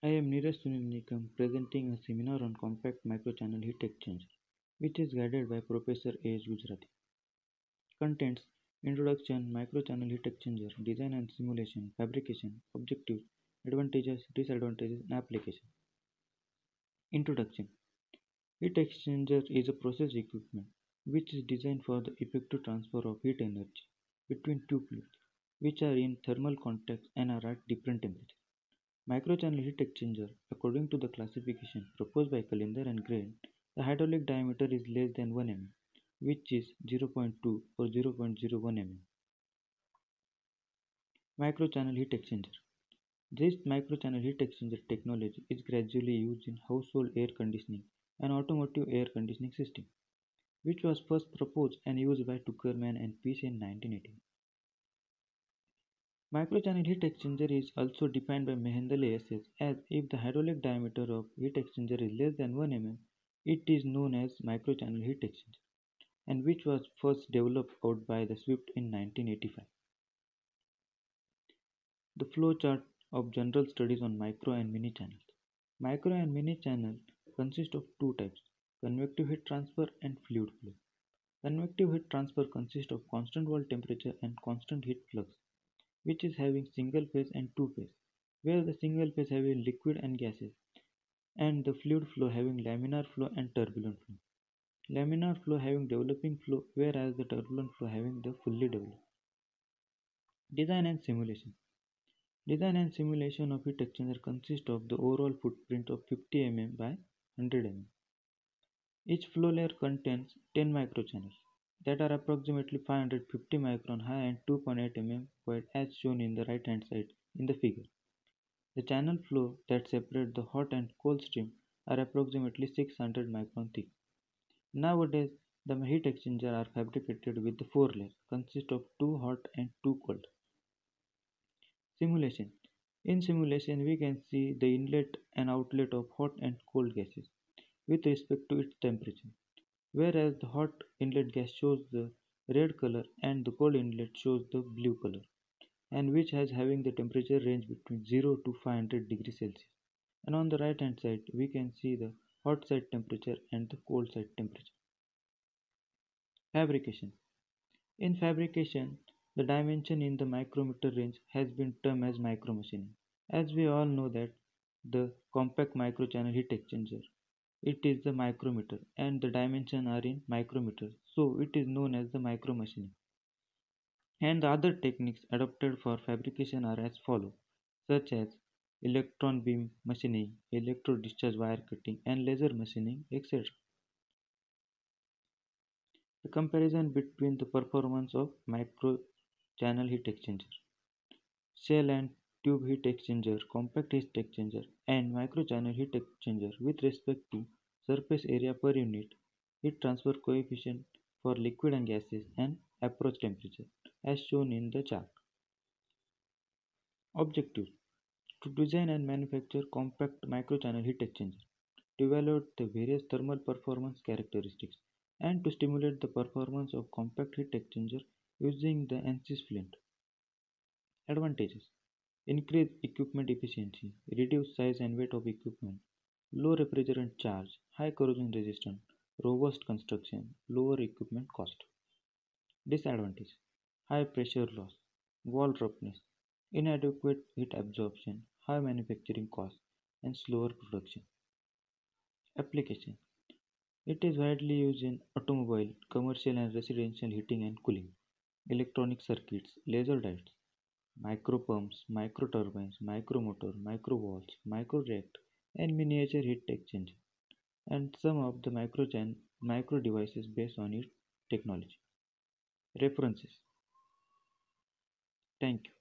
I am Neeraj Sunil Nikam presenting a seminar on compact microchannel heat exchanger, which is guided by Professor A. H. Gujrati. Contents Introduction, Microchannel heat exchanger, Design and Simulation, Fabrication, Objectives, Advantages, Disadvantages, and Application. Introduction Heat exchanger is a process equipment which is designed for the effective transfer of heat energy between two fluids which are in thermal contact and are at different temperatures. Microchannel heat exchanger, according to the classification proposed by Kandlikar and Grande, the hydraulic diameter is less than 1 mm, which is 0.2 or 0.01 mm. Microchannel heat exchanger. This microchannel heat exchanger technology is gradually used in household air conditioning and automotive air conditioning system, which was first proposed and used by Tuckerman and Pease in 1980. Microchannel heat exchanger is also defined by Mehendale SS as if the hydraulic diameter of heat exchanger is less than 1 mm, it is known as microchannel heat exchanger, and which was first developed out by the Swift in 1985. The flow chart of general studies on micro and mini channels. Micro and mini channel consist of two types, convective heat transfer and fluid flow. Convective heat transfer consists of constant wall temperature and constant heat flux which is having single phase and two phase, where the single phase having liquid and gases, and the fluid flow having laminar flow and turbulent flow. Laminar flow having developing flow, whereas the turbulent flow having the fully developed. Design and simulation. Design and simulation of heat exchanger consist of the overall footprint of 50 mm by 100 mm. Each flow layer contains 10 microchannels that are approximately 550 micron high and 2.8 mm wide as shown in the right hand side in the figure. The channel flow that separate the hot and cold stream are approximately 600 micron thick. Nowadays, the heat exchanger are fabricated with the four layers, consist of two hot and two cold. Simulation. In simulation, we can see the inlet and outlet of hot and cold gases with respect to its temperature whereas the hot inlet gas shows the red color and the cold inlet shows the blue color and which has having the temperature range between 0 to 500 degrees Celsius. And on the right hand side we can see the hot side temperature and the cold side temperature. Fabrication. In fabrication the dimension in the micrometer range has been termed as micromachining. As we all know that the compact microchannel heat exchanger it is the micrometer and the dimension are in micrometers, so it is known as the micromachining. And the other techniques adopted for fabrication are as follow, such as electron beam machining, electro discharge wire cutting, and laser machining, etc. The comparison between the performance of micro channel heat exchanger, shell and tube heat exchanger, compact heat exchanger, and microchannel heat exchanger with respect to surface area per unit, heat transfer coefficient for liquid and gases, and approach temperature as shown in the chart. Objectives To design and manufacture compact microchannel heat exchanger, to evaluate the various thermal performance characteristics, and to stimulate the performance of compact heat exchanger using the ANSYS Fluent. Advantages Increase equipment efficiency, reduce size and weight of equipment, low refrigerant charge, high corrosion resistance, robust construction, lower equipment cost. Disadvantage High pressure loss, wall roughness, inadequate heat absorption, high manufacturing cost, and slower production. Application It is widely used in automobile, commercial and residential heating and cooling, electronic circuits, laser diodes, micro pumps, micro turbines, micro motor, micro valves, micro reactor, and miniature heat exchanger, and some of the micro, micro devices based on its technology. References Thank you.